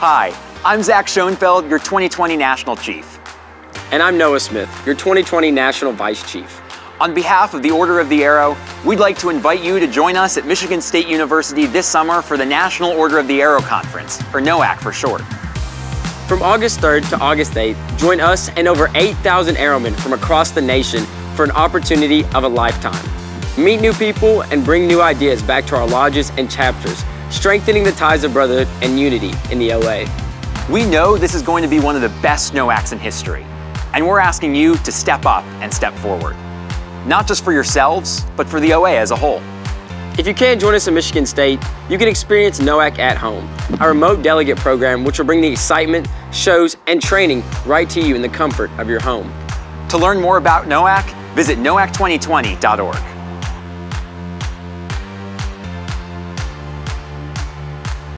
Hi, I'm Zach Schonfeld, your 2020 National Chief. And I'm Noah Smith, your 2020 National Vice Chief. On behalf of the Order of the Arrow, we'd like to invite you to join us at Michigan State University this summer for the National Order of the Arrow Conference, or NOAC for short. From August 3rd to August 8th, join us and over 8,000 Arrowmen from across the nation for an opportunity of a lifetime. Meet new people and bring new ideas back to our lodges and chapters, strengthening the ties of brotherhood and unity in the OA. We know this is going to be one of the best NOACs in history, and we're asking you to step up and step forward. Not just for yourselves, but for the OA as a whole. If you can't join us at Michigan State, you can experience NOAC at home, our remote delegate program which will bring the excitement, shows, and training right to you in the comfort of your home. To learn more about NOAC, visit noac2020.org.